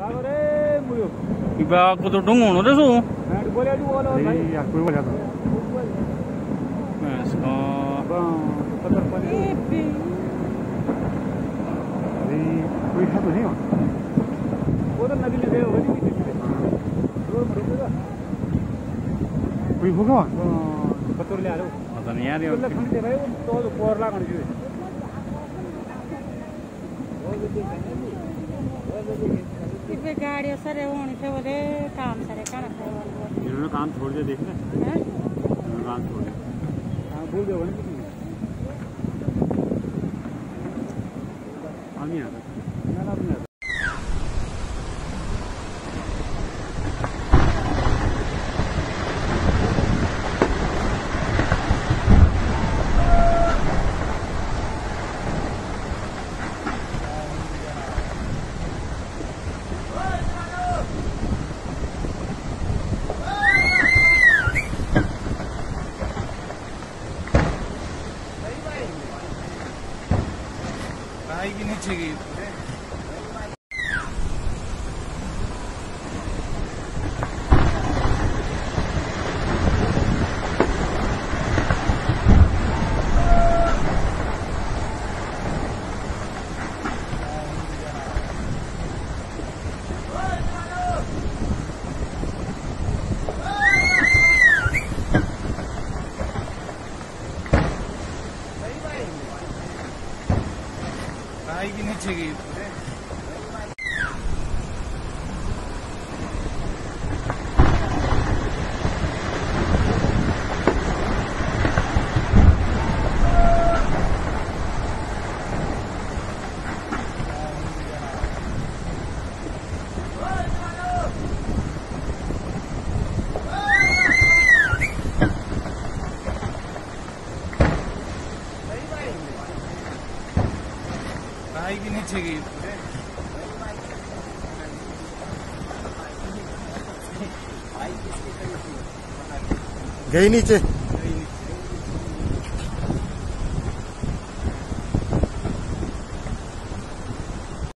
है तो नहीं वहाँ कोई होगा इबे गाड़िया सारे होनी थे बोले काम सारे करना थे इन्होंने काम छोड़ दिया देख ले इन्होंने काम छोड़ दिया। हाँ भूल गए बोले हम ही 나이빈 해책이 네. 나이빈의 책이 있는데 गई. भी नीचे गई. गई नीचे